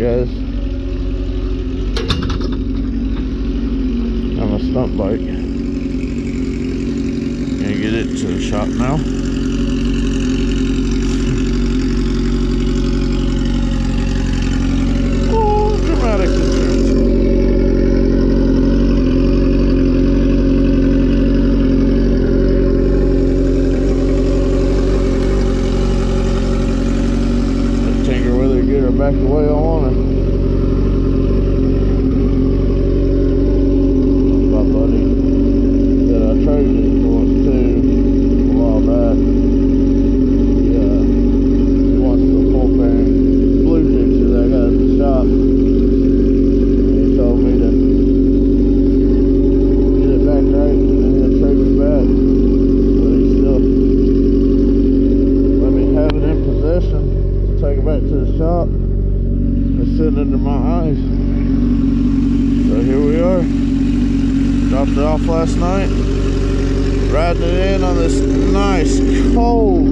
it, I'm a stunt bike. Gonna get it to the shop now. Take it back to the shop. It's sitting under my eyes. So here we are. Dropped it off last night. Riding it in on this nice, cold,